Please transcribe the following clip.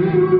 you.